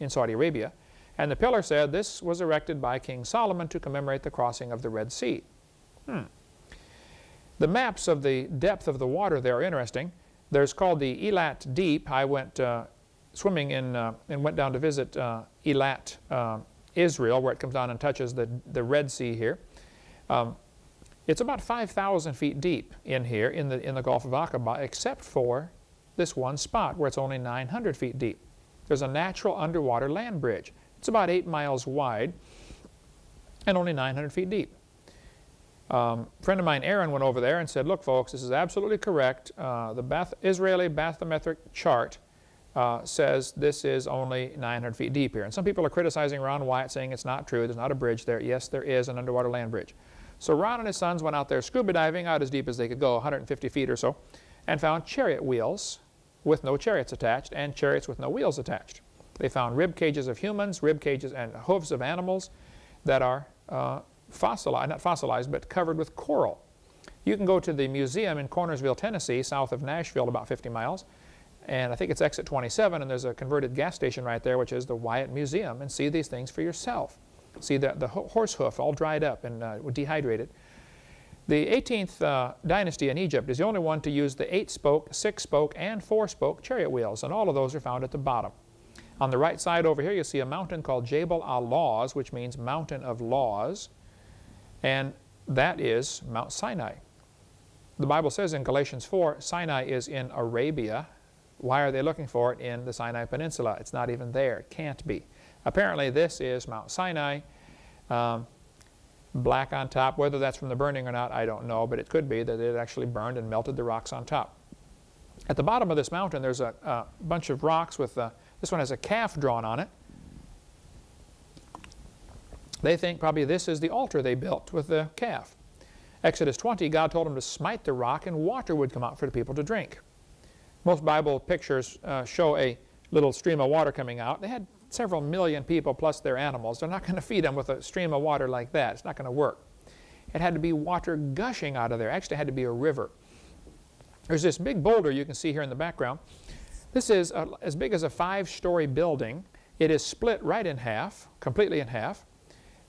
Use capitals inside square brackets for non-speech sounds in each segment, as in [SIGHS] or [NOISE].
in Saudi Arabia. And the pillar said this was erected by King Solomon to commemorate the crossing of the Red Sea. Hmm. The maps of the depth of the water there are interesting. There's called the Eilat Deep. I went uh, swimming in uh, and went down to visit uh, Eilat, uh, Israel, where it comes down and touches the, the Red Sea here. Um, it's about 5,000 feet deep in here in the, in the Gulf of Aqaba, except for this one spot where it's only 900 feet deep. There's a natural underwater land bridge. It's about 8 miles wide and only 900 feet deep. Um, a friend of mine, Aaron, went over there and said, look, folks, this is absolutely correct. Uh, the Bath Israeli bathymetric chart uh, says this is only 900 feet deep here. And some people are criticizing Ron Wyatt, saying it's not true. There's not a bridge there. Yes, there is an underwater land bridge. So Ron and his sons went out there scuba diving out as deep as they could go, 150 feet or so, and found chariot wheels with no chariots attached and chariots with no wheels attached. They found rib cages of humans, rib cages and hooves of animals that are uh, fossilized, not fossilized, but covered with coral. You can go to the museum in Cornersville, Tennessee, south of Nashville, about 50 miles, and I think it's exit 27, and there's a converted gas station right there, which is the Wyatt Museum, and see these things for yourself. See the, the horse hoof all dried up and uh, dehydrated. The 18th uh, dynasty in Egypt is the only one to use the 8-spoke, 6-spoke, and 4-spoke chariot wheels, and all of those are found at the bottom. On the right side over here, you see a mountain called Jabal al-Lawz, which means mountain of laws, and that is Mount Sinai. The Bible says in Galatians 4, Sinai is in Arabia. Why are they looking for it in the Sinai Peninsula? It's not even there. It can't be. Apparently this is Mount Sinai, um, black on top. Whether that's from the burning or not, I don't know, but it could be that it actually burned and melted the rocks on top. At the bottom of this mountain, there's a, a bunch of rocks with, a, this one has a calf drawn on it. They think probably this is the altar they built with the calf. Exodus 20, God told them to smite the rock and water would come out for the people to drink. Most Bible pictures uh, show a little stream of water coming out. They had several million people plus their animals. They're not going to feed them with a stream of water like that. It's not going to work. It had to be water gushing out of there. Actually, had to be a river. There's this big boulder you can see here in the background. This is a, as big as a five-story building. It is split right in half, completely in half.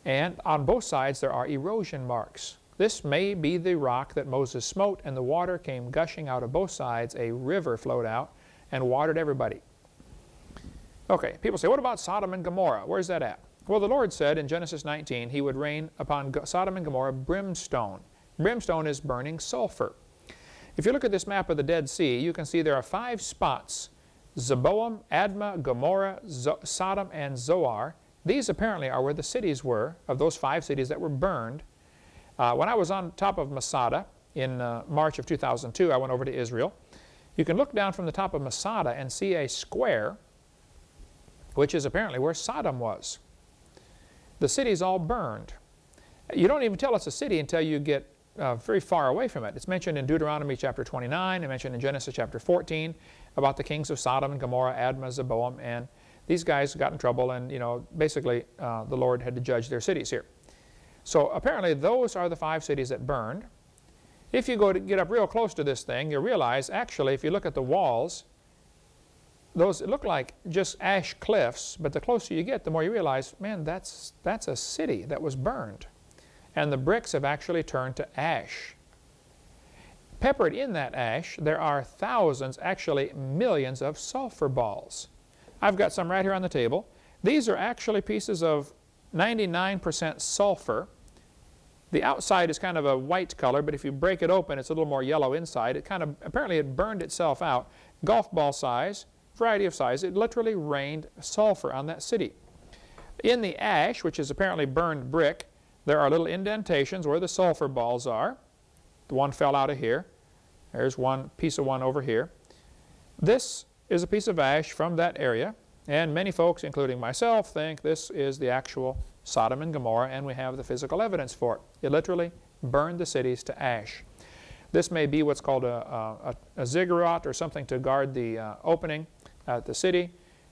And on both sides there are erosion marks. This may be the rock that Moses smote and the water came gushing out of both sides. A river flowed out and watered everybody. Okay, people say, what about Sodom and Gomorrah? Where's that at? Well, the Lord said in Genesis 19 he would rain upon Sodom and Gomorrah brimstone. Brimstone is burning sulfur. If you look at this map of the Dead Sea, you can see there are five spots, Zeboim, Admah, Gomorrah, Zo Sodom, and Zoar. These apparently are where the cities were, of those five cities that were burned. Uh, when I was on top of Masada in uh, March of 2002, I went over to Israel. You can look down from the top of Masada and see a square which is apparently where Sodom was. The city's all burned. You don't even tell it's a city until you get uh, very far away from it. It's mentioned in Deuteronomy chapter 29 and mentioned in Genesis chapter 14 about the kings of Sodom and Gomorrah, Admah, Zeboim, and these guys got in trouble and, you know, basically uh, the Lord had to judge their cities here. So apparently those are the five cities that burned. If you go to get up real close to this thing, you'll realize actually if you look at the walls, those look like just ash cliffs, but the closer you get, the more you realize, man, that's, that's a city that was burned. And the bricks have actually turned to ash. Peppered in that ash, there are thousands, actually millions of sulfur balls. I've got some right here on the table. These are actually pieces of 99% sulfur. The outside is kind of a white color, but if you break it open, it's a little more yellow inside. It kind of, apparently it burned itself out. Golf ball size, variety of size. It literally rained sulfur on that city. In the ash, which is apparently burned brick, there are little indentations where the sulfur balls are. The one fell out of here. There's one piece of one over here. This is a piece of ash from that area, and many folks, including myself, think this is the actual Sodom and Gomorrah, and we have the physical evidence for it. It literally burned the cities to ash. This may be what's called a, a, a ziggurat or something to guard the uh, opening at the city.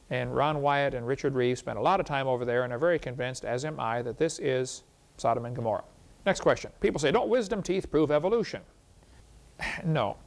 And Ron Wyatt and Richard Rives spent a lot of time over there and are very convinced, as am I, that this is Sodom and Gomorrah. Next question. People say, don't wisdom teeth prove evolution? [SIGHS] no.